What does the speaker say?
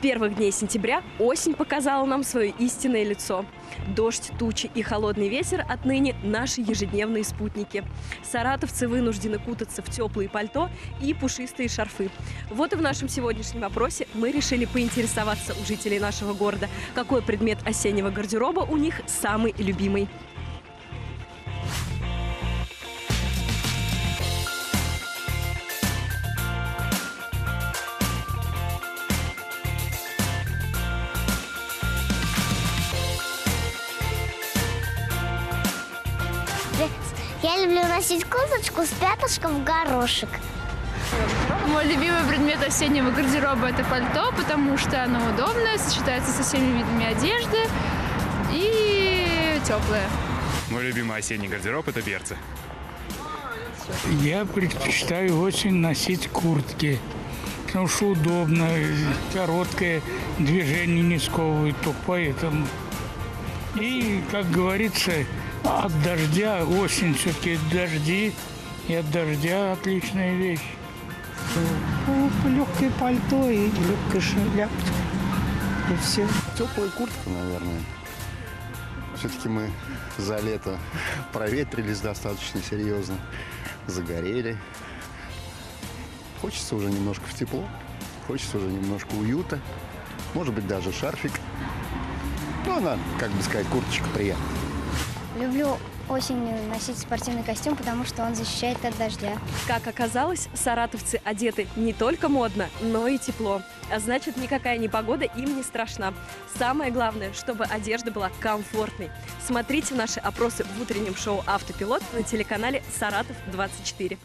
первых дней сентября осень показала нам свое истинное лицо. Дождь, тучи и холодный ветер отныне наши ежедневные спутники. Саратовцы вынуждены кутаться в теплые пальто и пушистые шарфы. Вот и в нашем сегодняшнем опросе мы решили поинтересоваться у жителей нашего города, какой предмет осеннего гардероба у них самый любимый. Я люблю носить курточку с пятышком в горошек. Мой любимый предмет осеннего гардероба – это пальто, потому что оно удобное, сочетается со всеми видами одежды и теплое. Мой любимый осенний гардероб – это берцы. Я предпочитаю очень носить куртки, потому что удобно, короткое движение не сковывает, то поэтому. И, как говорится, от дождя, осень все-таки дожди, и от дождя отличная вещь. Легкое пальто и легкая шляпка. И все. Теплая куртка, наверное. Все-таки мы за лето проветрились достаточно серьезно, загорели. Хочется уже немножко в тепло, хочется уже немножко уюта, может быть даже шарфик. Ну, она, как бы сказать, курточка приятная. Люблю осенью носить спортивный костюм, потому что он защищает от дождя. Как оказалось, саратовцы одеты не только модно, но и тепло. А значит, никакая непогода им не страшна. Самое главное, чтобы одежда была комфортной. Смотрите наши опросы в утреннем шоу «Автопилот» на телеканале «Саратов 24».